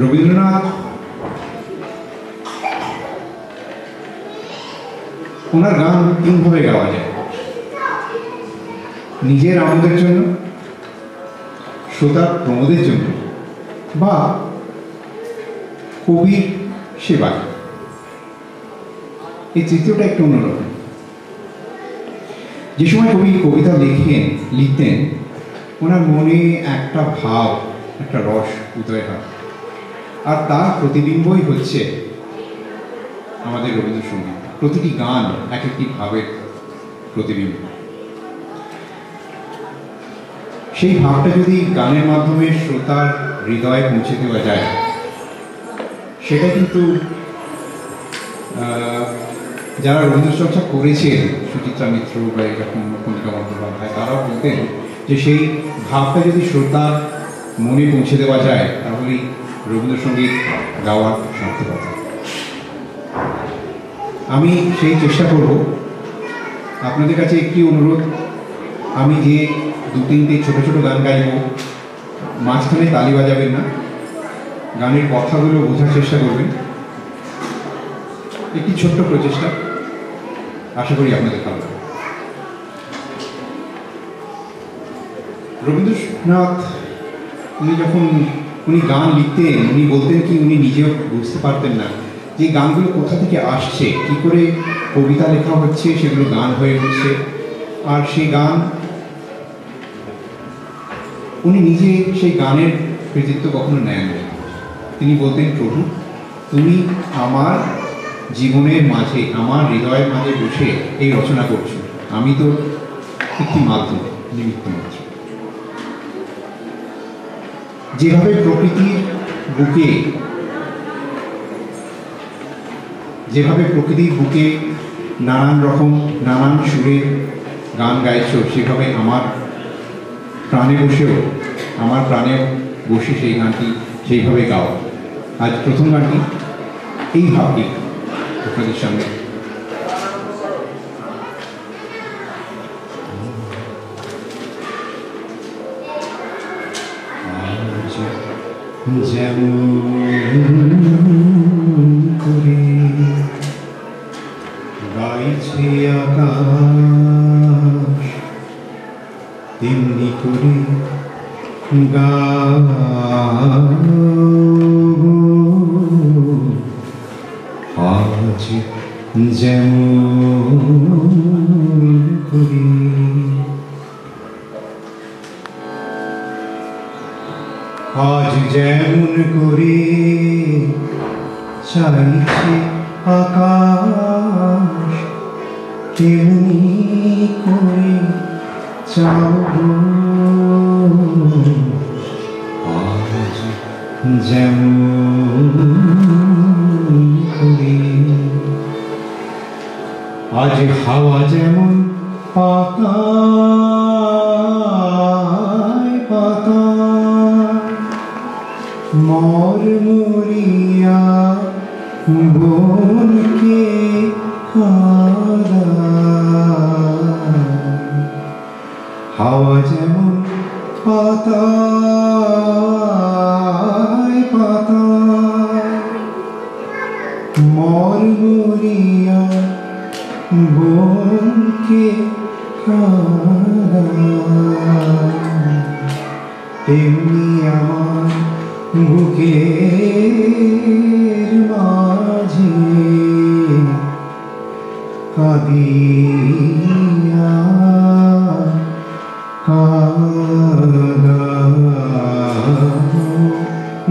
রবীন্দ্রনাথ, ওনার গান তিনভাবে গাওয়া যায়? নিজের আনন্দের জন্য, শ্রোতার প্রমোদের জন্য, বা কবির সেবায়? এই তৃতীয়টা একটু অন্যরকম। যে সময় কবি কবিতা লেখেন, লিখতেন, ওনার মনে একটা ভাব, একটা রস উদয় হয়। আর তার প্রতিবিম্বই হচ্ছে আমাদের রবীন্দ্রসঙ্গীত। প্রতিটি গান এক একটি ভাবের প্রতিবিম্ব। সেই ভাবটা যদি গানের মাধ্যমে শ্রোতার হৃদয়ে পৌঁছে দেওয়া যায়, সেটা কিন্তু যারা রবীন্দ্রচর্চা করেছেন, সুচিত্রা মিত্র বা এরকম কণিকা বন্দ্যোপাধ্যায়, তারাও বলতেন যে সেই ভাবটা যদি শ্রোতার মনে পৌঁছে দেওয়া যায়, তাহলেই রবীন্দ্রসঙ্গীত গাওয়ার সার্থকতা আমি সেই চেষ্টা করব। আপনাদের কাছে একটি অনুরোধ। আমি যে দু তিনটে ছোটো ছোটো গান গাইব, মাঝখানে তালি বাজাবেন না। গানের কথাগুলো বোঝার চেষ্টা করবেন। একটি ছোট্ট প্রচেষ্টা। আশা করি আপনাদের ভালো রবীন্দ্রনাথ, উনি যখন উনি গান লিখতেন, উনি বলতেন কি উনি নিজেও বুঝতে পারতেন না যে গানগুলো কোথা থেকে আসছে, কি করে কবিতা লেখা হচ্ছে, সেগুলো গান হয়ে উঠছে। আর সেই গান উনি নিজে সেই গানের কৃতিত্ব কখনো নেন তিনি বলতেন, প্রভু, তুমি আমার জীবনের মাঝে, আমার হৃদয়ের মাঝে বসে এই রচনা করছ। আমি তো একটি মাধ্যম নিমিত্ত মাত্র। যেভাবে প্রকৃতির বুকে, যেভাবে প্রকৃতির বুকে নানান রকম, নানান সুরে গান গাইছ, সেভাবে আমার প্রাণে বসেও, আমার প্রাণে বসে সেই গানটি সেইভাবে গাও। আজ প্রথম গানটি, এই ভাবটি আপনাদের সামনে যেমন করে গাইছে আকাশ তেমনি করে গাও আজ যেমন করি যেমন করে চাইছে আকাশ তেমনি করে যেমন করে। আজ হাওয়া যেমন পাতায় মর মরিয়া বনকে হাওয়া যেমন পাতায় পাতায় মর মরিয়া বনকে তেমনি আমার বুকের মাঝে কাঁদিয়া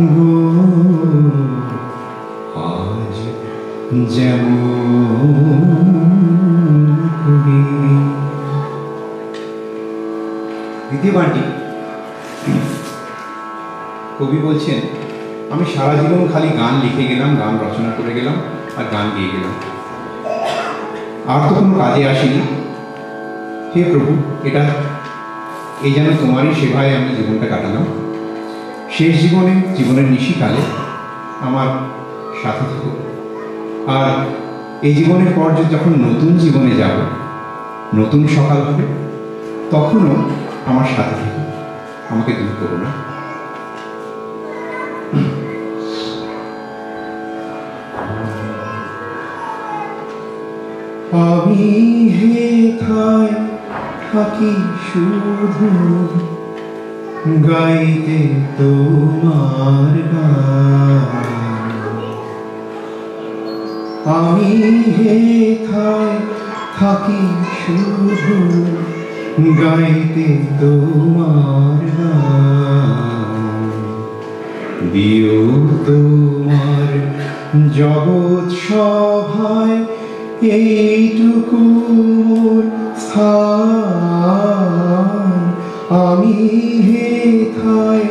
গো আজ যেমন দ্বিতীয় গানটি কবি বলছেন, আমি সারা জীবন খালি গান লিখে গেলাম, গান রচনা করে গেলাম আর গান গেয়ে গেলাম। আর তো কোনো কাজে আসেনি। হে প্রভু, এটা এই যেন তোমারই সেবায় আমি জীবনটা কাটালাম। শেষ জীবনে, জীবনের নিশিকালে আমার সাথে থেকো। আর এই জীবনের পর যখন নতুন জীবনে যাব, নতুন সকাল হবে, তখনও আমার সাথে থেকো। আমাকে দূর করো না। আমি হে থাই, থাকি শুধু গাইতে তোমার গান। আমি হে থাই, থাকি শুধু গাইতে তোমার দিও তোমার জগৎ সভায় এইটুকু স্থান। আমি হে থাই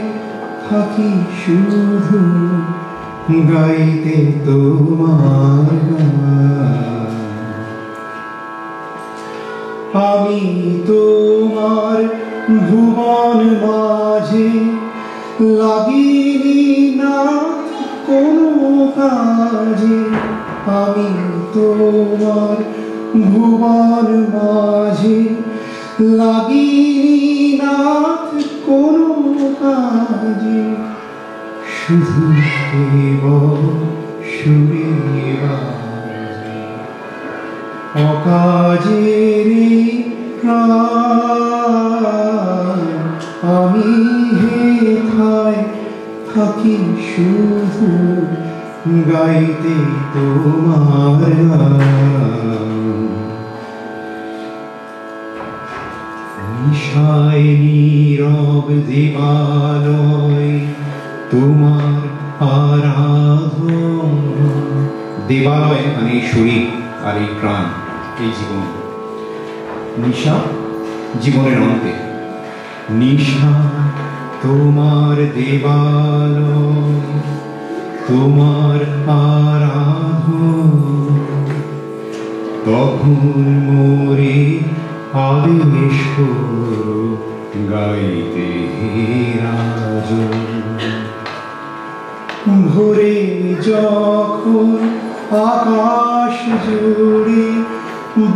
থাকি শুধু গাইতে তোমার আমি তোমার ভুবন মাঝে লাগিনি না কোনো কাজে। আমি তোমার ভুবন মাঝে লাগিনি না কোনো কাজে। শুধু কেবল সুরে অকাজের প্রাণ আমি হে থাই থাকি শুধু গাইতে তোমার। নিশায় নীরব দেবালয়, তোমার আরাধন। দেবালয় মানে এই শরীর আর এই প্রাণ, এই জীবন। নিশা জীবনের অন্তে। নিশা তোমার দেবালয়। তোমার আরাধন, তখন মোরে আবেশ গাইতে হে রাজন। ভোরে যখন আকাশ জুড়ে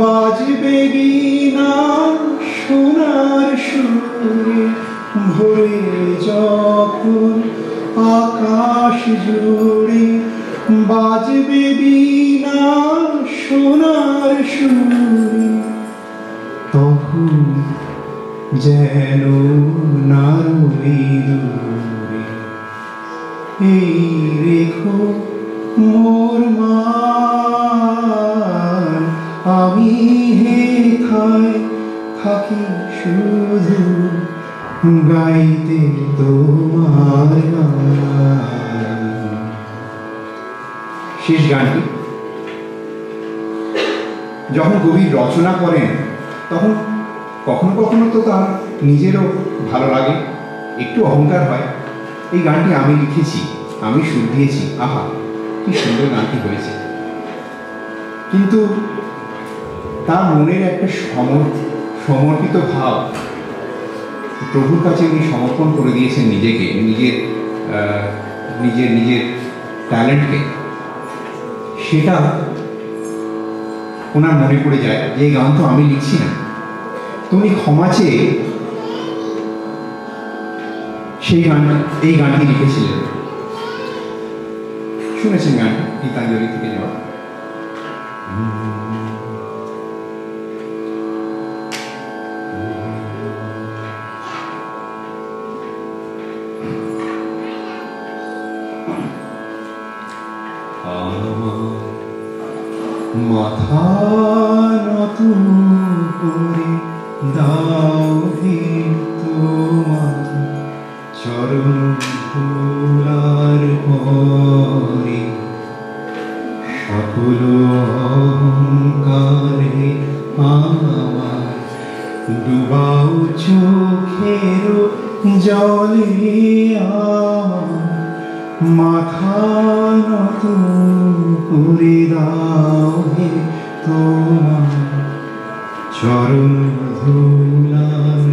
বাজবে গিনা সোনার সুরে, ভোরে যখন আকাশ জুড়ে বাজবে বিনা সোনার সুরে। তখন যেন নারী দূরে। এই রেখো মোর মান আমি হে থাই থাকি শুধু গাইতে তোমার গানটি যখন কবি রচনা করেন, তখন কখনো কখনো তো তার নিজেরও ভালো লাগে, একটু অহংকার হয়। এই গানটি আমি লিখেছি, আমি সুর দিয়েছি, আহা, কি সুন্দর গানটি হয়েছে। কিন্তু তার মনের একটা সমর, সমর্পিত ভাব, প্রভুর কাছে উনি সমর্পণ করে দিয়েছেন নিজেকে, নিজের নিজের নিজের ট্যালেন্টকে সেটা ওনার মনে পড়ে যায়, যে গান তো আমি লিখছি না। তুমি ক্ষমা চেয়ে সেই গান, এই গানটি লিখেছিলেন শুনেছেন গান গীতাঞ্জলি থেকে যাওয়া ধুলার পরে সকল অহংকারে আমার ডুবাও চোখের জলে মাথা নত করে দাও হে চরণ ধুলার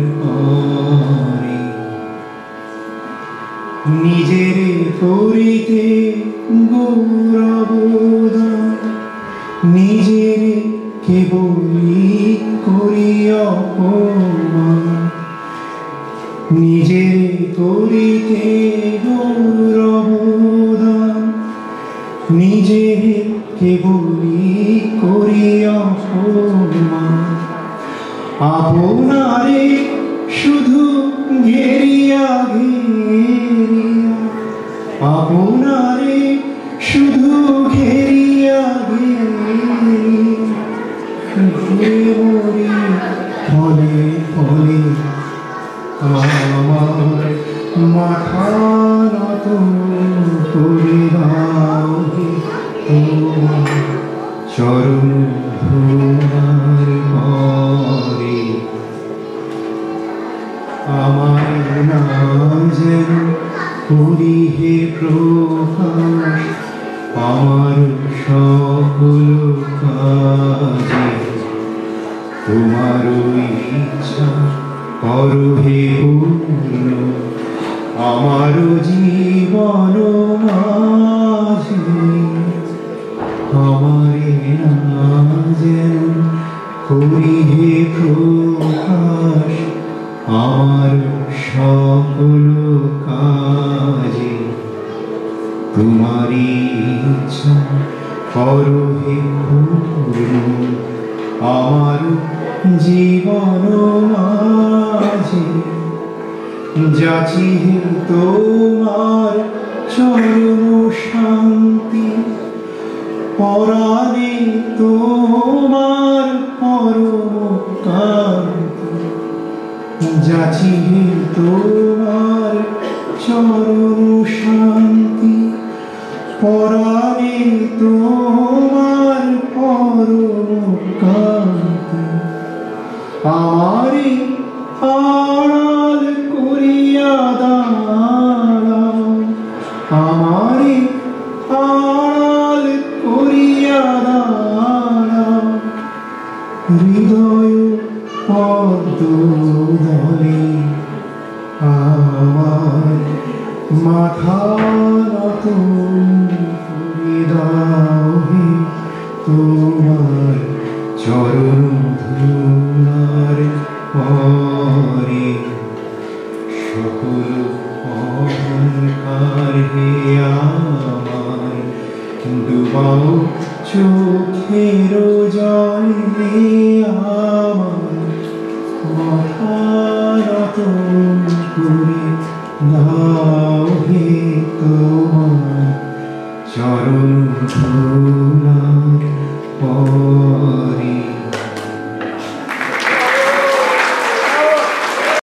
নিজের করিতে গৌরবোদন, নিজের কেবলি করি নিজের করিতে গৌরবোদন, নিজের কেবলি করি অপমান। আপনারে শুধু ঘেরিয়া ঘেরিয়া আপনারে শুধু ঘেরিয়া ঘেরিয়া ফলে ফলে আমার মাথা নত তোমার ইচ্ছা করো হে পূর্ণ আমার জীবন মাঝে আমারে যেন করি হে প্রকাশ, আমার সকল কাজে। তোমারই ইচ্ছা করো হে পূর্ণ, আমার জীবন মাঝে যাচি তোমার চরণ শান্তি পরাণে তোমার পরম কান্তি যাচি তোমার হৃদয় পদ্ম দলে আমার মাথা নত দাও হে তোমার চরণ ধুলার পরে সকল অহংকার হে আমার ডুবাও চোখের জলে আমার মাথা করে দাও হে তোমার চরণ ধুলার